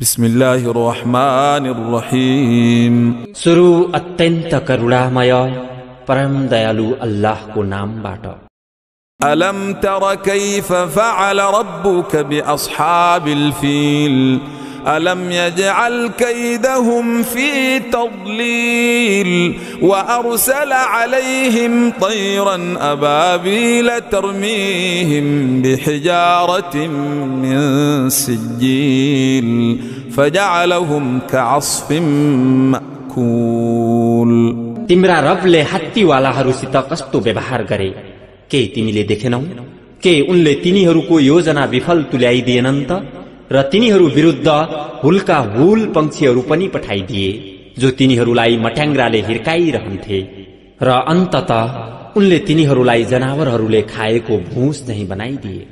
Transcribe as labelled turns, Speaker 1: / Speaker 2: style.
Speaker 1: بسم الله الرحمن الرحيم
Speaker 2: सुरु अत्यन्त करुणामय परम दयालु अल्लाहको नामबाट
Speaker 1: ألم تر كيف فعل ربك بأصحاب الفيل ألم يجعل كيدهم في تضليل وأرسل عليهم طيرا أبابيل ترميهم بحجارة من سجيل فجعلهم كعصف مأكول
Speaker 2: तिम्रा रबले हात्तीवालाहरूसित कस्तो व्यवहार गरे के तिमीले देखेनौ के उनले तिनीहरूको योजना विफल तुल्याइदिएनन् त र तिनीहरू विरुद्ध हुलका हुल पंक्षीहरू पनि पठाइदिए जो तिनीहरूलाई मट्याङ्ग्राले हिर्काइरहन्थे र अन्तत उनले तिनीहरूलाई जनावरहरूले खाएको भुस नै बनाइदिए